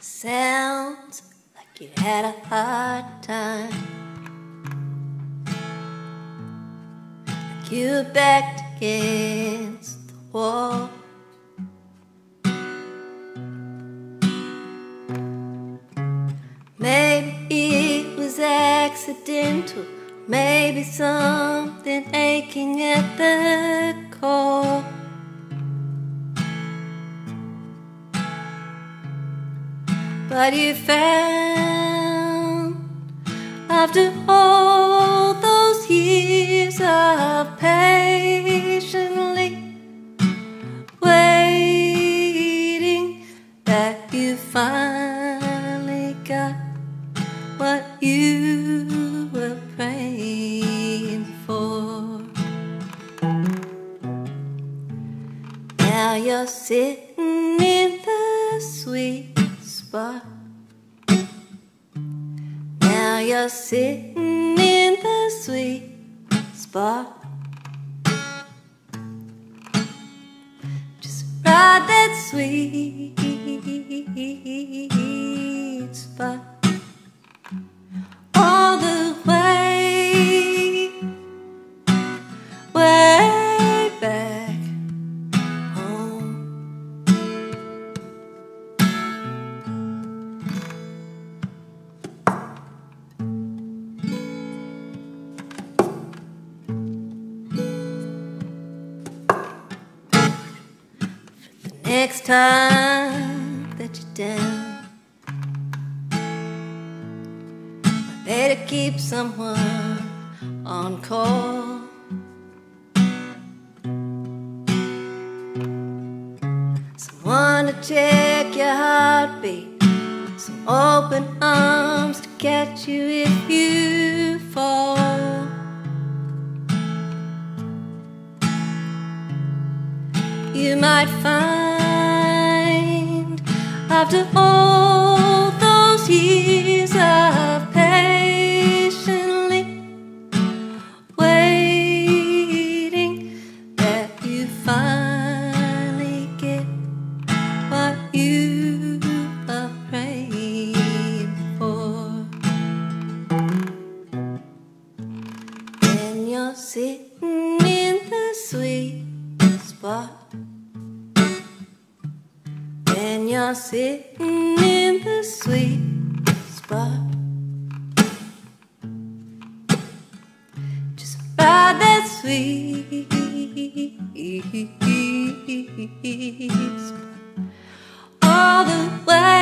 Sounds like you had a hard time. Like you backed against the wall. Accidental. Maybe something aching at the core. But you found after all those years of patiently waiting that you finally got what you Now you're sitting in the sweet spot. Now you're sitting in the sweet spot. Just ride that sweet spot Next time that you're down, I better keep someone on call. Someone to check your heartbeat, some open arms to catch you if you fall. you might find after all those years of patiently waiting that you finally get what you are praying for. Then you're sitting in the sweet spot. You're sitting in the sweet spot. Just ride that sweet spot all the way.